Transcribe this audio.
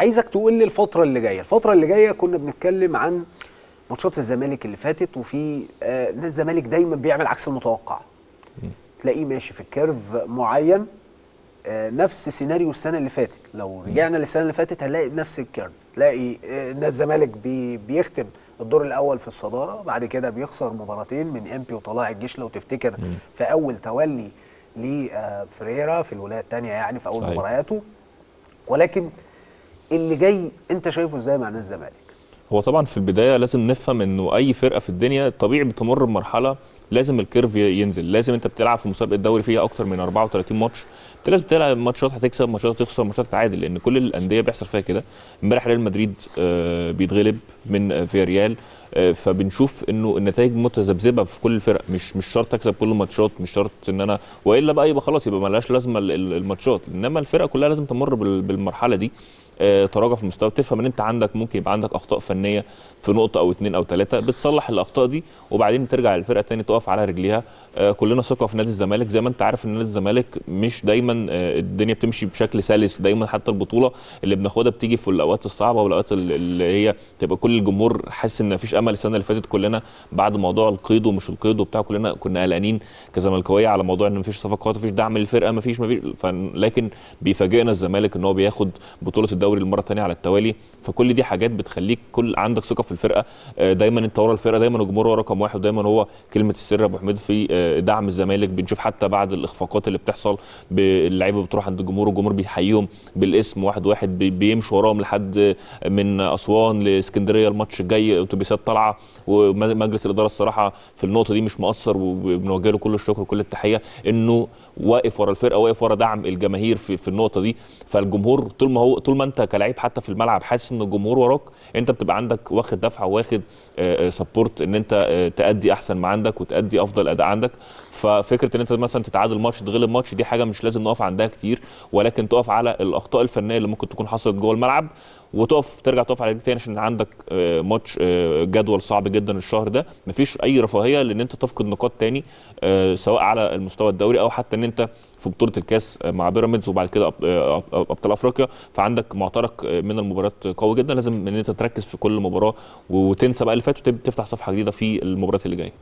عايزك تقول لي الفترة اللي جاية. الفترة اللي جاية كنا بنتكلم عن ماتشات الزمالك اللي فاتت وفي آه، نادي الزمالك دايما بيعمل عكس المتوقع. تلاقيه ماشي في ال curve معين آه، نفس سيناريو السنة اللي فاتت. لو رجعنا للسنة اللي فاتت هنلاقي نفس ال curve. تلاقي آه، نادي الزمالك بي بيختم الدور الأول في الصدارة بعد كده بيخسر مباراتين من إمبي وطلائع الجيش لو تفتكر في أول تولي لفريرا في الولاية الثانية يعني في أول. مبارياته. ولكن اللي جاي انت شايفه إزاي مع نادي الزمالك هو طبعا في البداية لازم نفهم إنه أي فرقة في الدنيا طبيعي بتمر بمرحلة لازم ال curve ينزل. لازم أنت بتلعب في مسابقة الدوري فيها أكتر من 34 ماتش. لازم تلعب ماتشات هتكسب ماتشات هتخسر ماتشات هتتعادل لأن كل الأندية بيحصل فيها كده. إمبارح ريال مدريد آه، بيتغلب من آه، فياريال. فبنشوف إنه النتائج متذبذبة في كل الفرق. مش مش شرط تكسب كل الماتشات مش شرط إن أنا وإلا بقى يبقى خلاص يبقى ملهاش لازمة ال- ال- الماتشات. إنما الفرقه كلها لازم تمر بال- بالمرحلة دي. آه، تراجع في المستوى. بتفهم إن أنت عندك ممكن يبقى عندك أخطاء فنية في نقطة أو اتنين أو ثلاثة بتصلح الأخطاء دي وبعدين ترجع للفرقة تاني تقف على رجليها. آه، كلنا ثقة في نادي الزمالك. زي ما أنت عارف إن نادي الزمالك مش دايما آه، الدنيا بتمشي بشكل سلس. دايما حتى البطولة اللي بناخدها بتيجي في الأوقات الصعبة والأوقات ال- اللي هي تبقى كل الجمهور حاسس إن مفيش امل السنة اللي فاتت كلنا بعد موضوع القيد ومش القيد وبتاع كلنا كنا قلقانين كزملكاوية على موضوع إن مفيش صفقات مفيش دعم للفرقة مفيش مفيش. لكن بيفاجئنا الزمالك إن هو بياخد بطولة الدوري المرة الثانية على التوالي. فكل دي حاجات بتخليك كل عندك ثقة في الفرقة. آه، دايما أنت ورا الفرقة دايما الجمهور هو رقم واحد ودايما هو كلمة السر أبو حميد في آه، دعم الزمالك. بنشوف حتى بعد الإخفاقات اللي بتحصل اللعيبه بتروح عند الجمهور والجمهور بيحييهم بالاسم واحد واحد بي- بيمشوا وراهم لحد من أسوان لإسكندرية الماتش الجاي. اتوبيسات طالعة ومجلس الإدارة الصراحة في النقطة دي مش مقصر وبنوجه له كل الشكر وكل التحية إنه واقف ورا الفرقة واقف ورا دعم الجماهير في, في النقطة دي. فالجمهور طول ما هو طول ما أنت كلاعب حتى في الملعب حاسس إن الجمهور وراك أنت بتبقى عندك واخد دفعة واخد سبورت إن أنت آه، تأدي أحسن ما عندك وتأدي أفضل أداء عندك. ففكرة إن أنت مثلا تتعادل ماتش تغلب ماتش دي حاجة مش لازم نقف عندها كتير ولكن تقف على الأخطاء الفنية اللي ممكن تكون حصلت جوه الملعب وتقف ترجع تقف على رجليك تاني عشان عندك آه، ماتش آه، جدول صعب جدا الشهر ده. مفيش أي رفاهية لأن أنت تفقد نقاط تاني آه، سواء على المستوى الدوري أو حتى إن أنت في بطولة الكاس آه، مع بيراميدز وبعد كده آه، أبطال أفريقيا. فعندك معترك من المباريات قوي جدا. لازم إن أنت تركز في كل مباراة وتنسى بقى اللي فات وتفتح صفحة جديدة في المباريات اللي جاية.